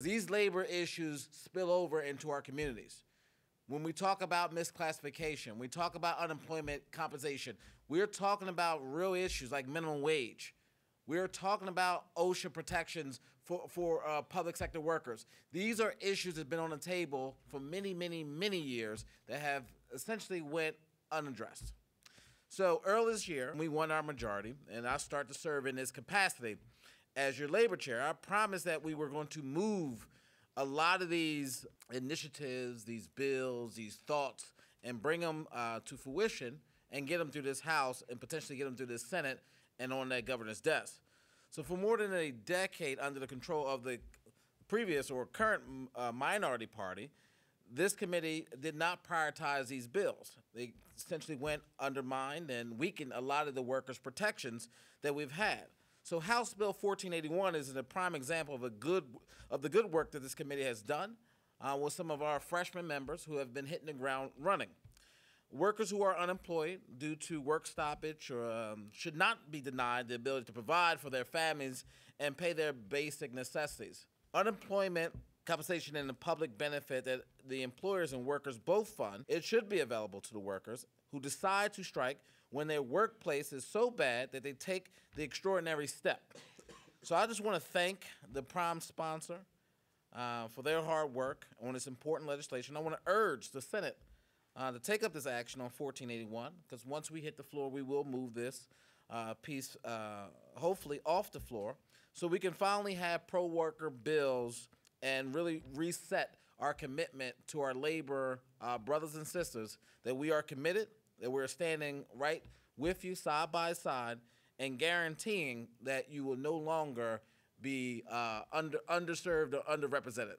These labor issues spill over into our communities. When we talk about misclassification, we talk about unemployment compensation, we're talking about real issues like minimum wage. We're talking about OSHA protections for, for uh, public sector workers. These are issues that have been on the table for many, many, many years that have essentially went unaddressed. So earlier this year, we won our majority, and I start to serve in this capacity as your labor chair. I promised that we were going to move a lot of these initiatives, these bills, these thoughts, and bring them uh, to fruition and get them through this House and potentially get them through this Senate and on that governor's desk. So for more than a decade under the control of the previous or current uh, minority party, this committee did not prioritize these bills. They essentially went undermined and weakened a lot of the workers' protections that we've had. So House Bill 1481 is a prime example of a good of the good work that this committee has done uh, with some of our freshman members who have been hitting the ground running. Workers who are unemployed due to work stoppage or um, should not be denied the ability to provide for their families and pay their basic necessities. Unemployment compensation and the public benefit that the employers and workers both fund, it should be available to the workers who decide to strike when their workplace is so bad that they take the extraordinary step. So I just want to thank the prime sponsor uh, for their hard work on this important legislation. I want to urge the Senate uh, to take up this action on 1481 because once we hit the floor, we will move this uh, piece uh, hopefully off the floor so we can finally have pro worker bills and really reset our commitment to our labor uh, brothers and sisters that we are committed, that we're standing right with you side by side, and guaranteeing that you will no longer be uh, under, underserved or underrepresented.